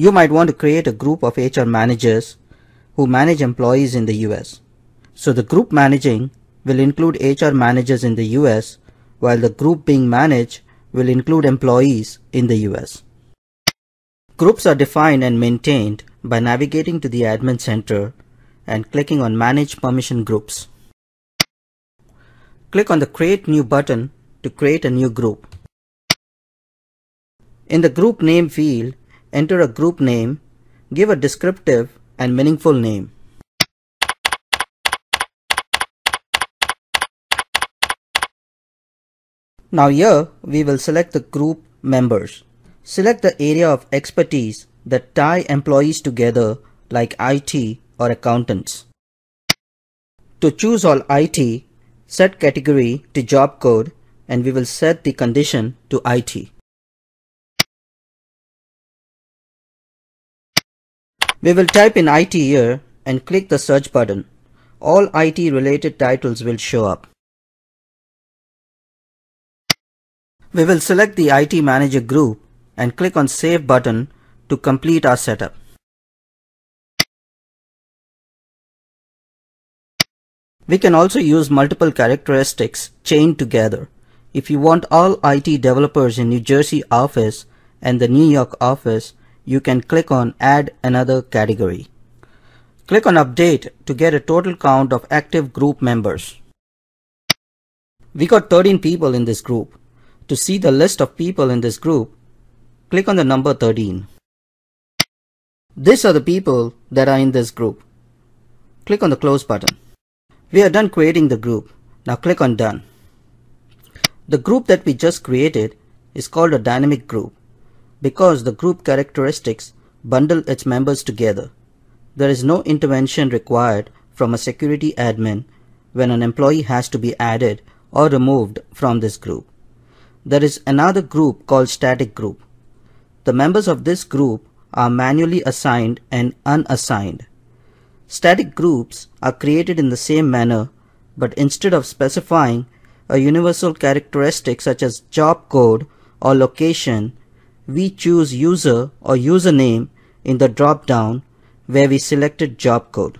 You might want to create a group of HR managers who manage employees in the US. So the group managing will include HR managers in the US while the group being managed will include employees in the US. Groups are defined and maintained by navigating to the admin center and clicking on Manage Permission Groups. Click on the Create New button to create a new group. In the Group Name field, enter a group name, give a descriptive and meaningful name. Now here we will select the group members. Select the area of expertise that tie employees together like IT or accountants. To choose all IT, set category to job code and we will set the condition to IT. We will type in IT here and click the search button. All IT related titles will show up. We will select the IT Manager group and click on Save button to complete our setup. We can also use multiple characteristics chained together. If you want all IT developers in New Jersey office and the New York office, you can click on Add another category. Click on Update to get a total count of active group members. We got 13 people in this group. To see the list of people in this group, click on the number 13. These are the people that are in this group. Click on the close button. We are done creating the group. Now click on done. The group that we just created is called a dynamic group because the group characteristics bundle its members together. There is no intervention required from a security admin when an employee has to be added or removed from this group. There is another group called static group. The members of this group are manually assigned and unassigned. Static groups are created in the same manner, but instead of specifying a universal characteristic such as job code or location, we choose user or username in the drop down where we selected job code.